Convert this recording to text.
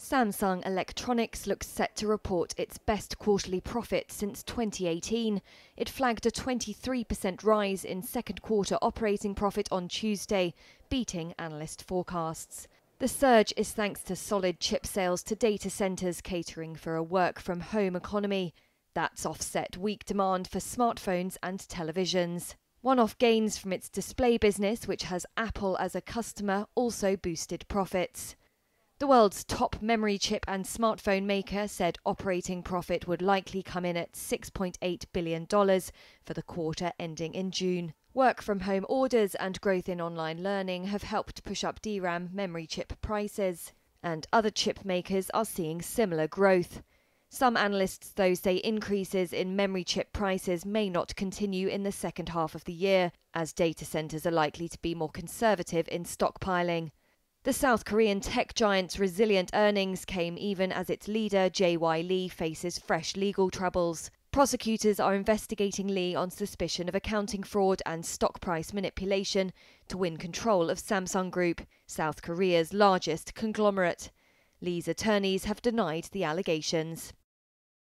Samsung Electronics looks set to report its best quarterly profit since 2018. It flagged a 23% rise in second quarter operating profit on Tuesday, beating analyst forecasts. The surge is thanks to solid chip sales to data centers catering for a work from home economy. That's offset weak demand for smartphones and televisions. One off gains from its display business, which has Apple as a customer, also boosted profits. The world's top memory chip and smartphone maker said operating profit would likely come in at $6.8 billion for the quarter ending in June. Work from home orders and growth in online learning have helped push up DRAM memory chip prices, and other chip makers are seeing similar growth. Some analysts, though, say increases in memory chip prices may not continue in the second half of the year, as data centers are likely to be more conservative in stockpiling. The South Korean tech giant's resilient earnings came even as its leader, JY Lee, faces fresh legal troubles. Prosecutors are investigating Lee on suspicion of accounting fraud and stock price manipulation to win control of Samsung Group, South Korea's largest conglomerate. Lee's attorneys have denied the allegations.